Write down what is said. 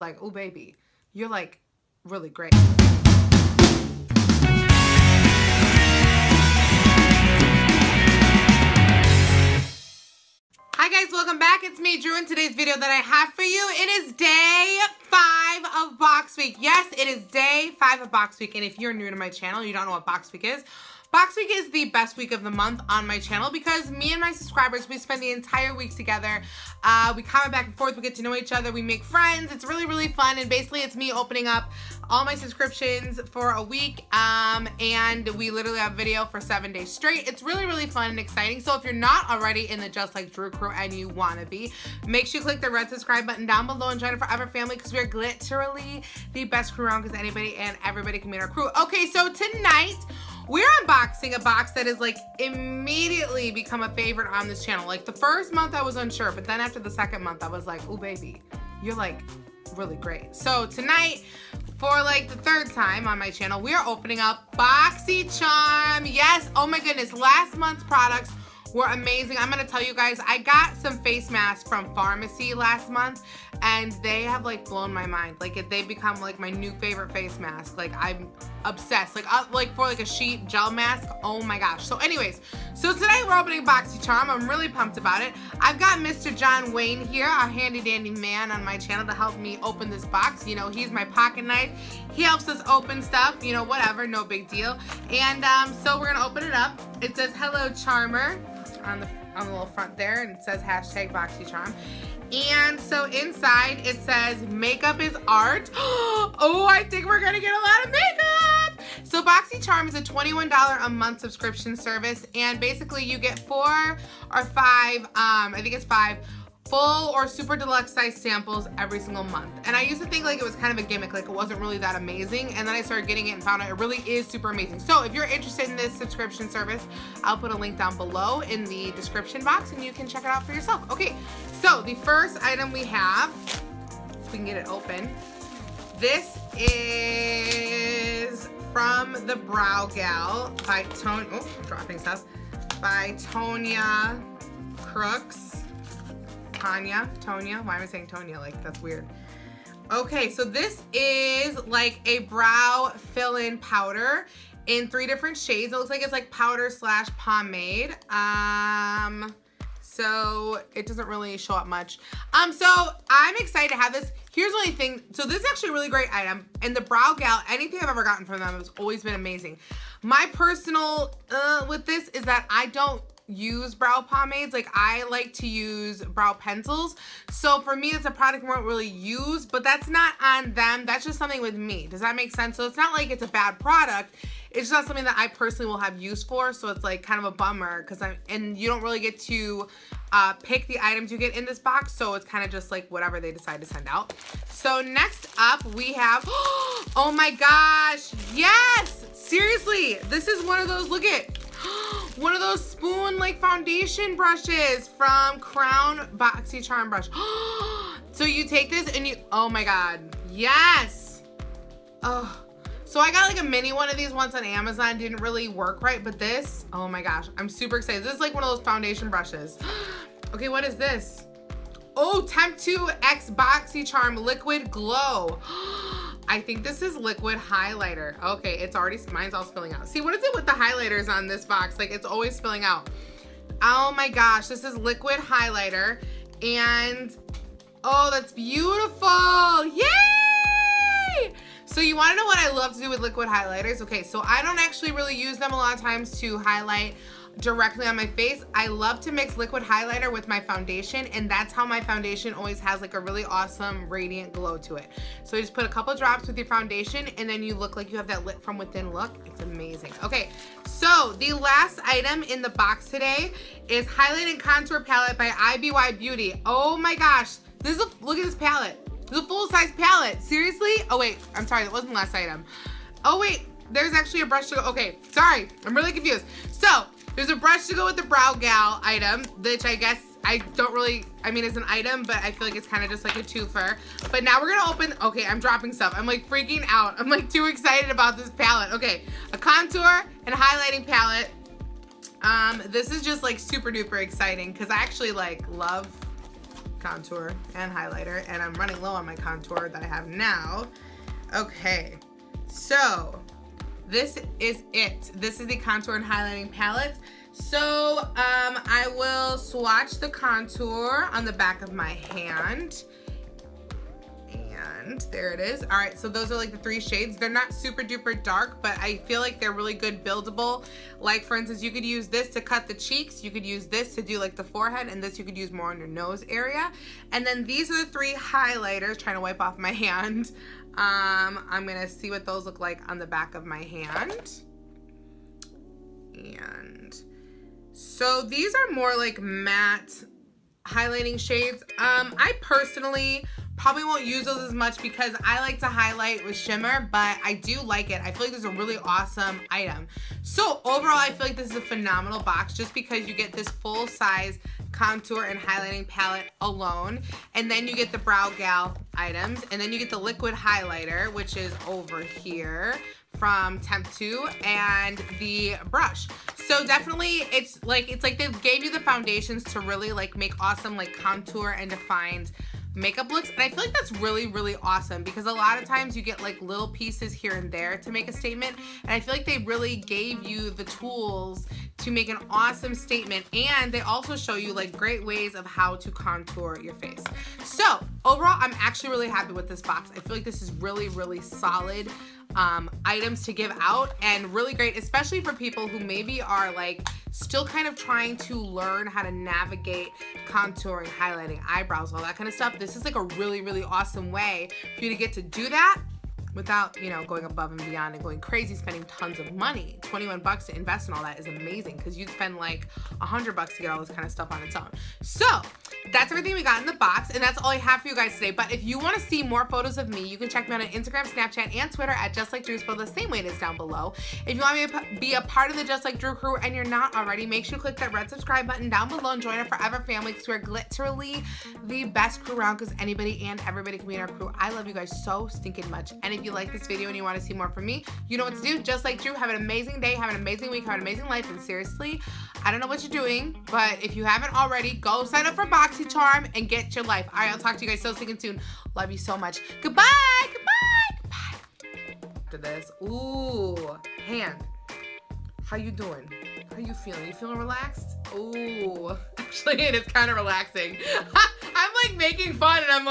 like, oh baby, you're like really great. Hi guys, welcome back. It's me, Drew, in today's video that I have for you. It is day five of Box Week. Yes, it is day five of Box Week. And if you're new to my channel, you don't know what Box Week is, Box Week is the best week of the month on my channel because me and my subscribers, we spend the entire week together. Uh, we comment back and forth, we get to know each other, we make friends. It's really, really fun. And basically it's me opening up all my subscriptions for a week. Um, and we literally have video for seven days straight. It's really, really fun and exciting. So if you're not already in the Just Like Drew crew and you wanna be, make sure you click the red subscribe button down below and join the Forever family because we're literally the best crew around because anybody and everybody can meet our crew. Okay, so tonight, we're unboxing a box that has like immediately become a favorite on this channel. Like the first month I was unsure, but then after the second month I was like, oh baby, you're like really great. So tonight, for like the third time on my channel, we are opening up BoxyCharm. Yes, oh my goodness, last month's products were amazing. I'm gonna tell you guys, I got some face masks from pharmacy last month and they have like blown my mind. Like they become like my new favorite face mask. Like I'm obsessed. Like uh, like for like a sheet gel mask. Oh my gosh. So anyways, so today we're opening BoxyCharm. I'm really pumped about it. I've got Mr. John Wayne here, a handy dandy man on my channel to help me open this box. You know, he's my pocket knife. He helps us open stuff, you know, whatever, no big deal. And um, so we're gonna open it up. It says, hello Charmer on the on the little front there and it says hashtag BoxyCharm. And so inside it says makeup is art. oh, I think we're gonna get a lot of makeup. So BoxyCharm is a $21 a month subscription service and basically you get four or five, um, I think it's five, full or super deluxe size samples every single month. And I used to think like it was kind of a gimmick, like it wasn't really that amazing. And then I started getting it and found out it really is super amazing. So if you're interested in this subscription service, I'll put a link down below in the description box and you can check it out for yourself. Okay, so the first item we have, we can get it open, this is from the Brow Gal by Tony, oh, dropping stuff, by Tonya Crooks. Tanya, Tonya. Why am I saying Tonya? Like, that's weird. Okay, so this is like a brow fill-in powder in three different shades. It looks like it's like powder slash pomade. Um, so it doesn't really show up much. Um, so I'm excited to have this. Here's the only thing. So this is actually a really great item. And the Brow Gal, anything I've ever gotten from them has always been amazing. My personal uh, with this is that I don't use brow pomades. Like I like to use brow pencils. So for me, it's a product I won't really use, but that's not on them. That's just something with me. Does that make sense? So it's not like it's a bad product. It's just not something that I personally will have use for. So it's like kind of a bummer because I'm, and you don't really get to uh, pick the items you get in this box. So it's kind of just like whatever they decide to send out. So next up we have, oh my gosh, yes, seriously, this is one of those, look at, one of those spoon like foundation brushes from Crown BoxyCharm brush. so you take this and you, oh my God, yes. Oh, so I got like a mini one of these once on Amazon. Didn't really work right, but this, oh my gosh, I'm super excited. This is like one of those foundation brushes. okay, what is this? Oh, Temptu X BoxyCharm Liquid Glow. I think this is liquid highlighter. Okay, it's already, mine's all spilling out. See, what is it with the highlighters on this box? Like, it's always spilling out. Oh my gosh, this is liquid highlighter. And, oh, that's beautiful. Yay! So you wanna know what I love to do with liquid highlighters? Okay, so I don't actually really use them a lot of times to highlight directly on my face. I love to mix liquid highlighter with my foundation and that's how my foundation always has like a really awesome radiant glow to it. So you just put a couple drops with your foundation and then you look like you have that lit from within look. It's amazing. Okay, so the last item in the box today is Highlight and Contour Palette by IBY Beauty. Oh my gosh, this is a, look at this palette. Is a full-size palette. Seriously? Oh wait, I'm sorry, that wasn't the last item. Oh wait, there's actually a brush to go. Okay, sorry, I'm really confused. So, there's a brush to go with the Brow Gal item, which I guess I don't really, I mean, it's an item, but I feel like it's kind of just like a twofer. But now we're gonna open, okay, I'm dropping stuff. I'm like freaking out. I'm like too excited about this palette. Okay, a contour and highlighting palette. Um, this is just like super duper exciting because I actually like love contour and highlighter and I'm running low on my contour that I have now. Okay, so this is it. This is the contour and highlighting palette. So um, I will swatch the contour on the back of my hand. There it is. All right, so those are like the three shades. They're not super duper dark, but I feel like they're really good buildable. Like for instance, you could use this to cut the cheeks. You could use this to do like the forehead and this you could use more on your nose area. And then these are the three highlighters, trying to wipe off my hand. Um, I'm gonna see what those look like on the back of my hand. And so these are more like matte highlighting shades. Um, I personally probably won't use those as much because I like to highlight with shimmer, but I do like it. I feel like this is a really awesome item. So overall, I feel like this is a phenomenal box just because you get this full size contour and highlighting palette alone. And then you get the Brow Gal items. And then you get the liquid highlighter, which is over here from Temptu and the brush. So definitely it's like it's like they gave you the foundations to really like make awesome like contour and defined makeup looks and I feel like that's really really awesome because a lot of times you get like little pieces here and there to make a statement and I feel like they really gave you the tools to make an awesome statement and they also show you like great ways of how to contour your face. So overall I'm actually really happy with this box. I feel like this is really really solid um, items to give out and really great especially for people who maybe are like still kind of trying to learn how to navigate contouring, highlighting, eyebrows, all that kind of stuff. This is like a really, really awesome way for you to get to do that without, you know, going above and beyond and going crazy, spending tons of money. 21 bucks to invest in all that is amazing because you'd spend like a hundred bucks to get all this kind of stuff on its own. So that's everything we got in the box and that's all I have for you guys today. But if you want to see more photos of me, you can check me out on Instagram, Snapchat, and Twitter at Just Like Drew, spelled the same way it is down below. If you want me to be a part of the Just Like Drew crew and you're not already, make sure you click that red subscribe button down below and join our forever family because we're literally the best crew around because anybody and everybody can be in our crew. I love you guys so stinking much. And if you like this video and you want to see more from me, you know what to do. Just like Drew, have an amazing day, have an amazing week, have an amazing life, and seriously, I don't know what you're doing, but if you haven't already, go sign up for BoxyCharm and get your life. All right, I'll talk to you guys so soon. Love you so much. Goodbye, goodbye, goodbye. After this, ooh, hand. How you doing? How you feeling? You feeling relaxed? Ooh, actually, it is kind of relaxing. I'm like making fun and I'm like,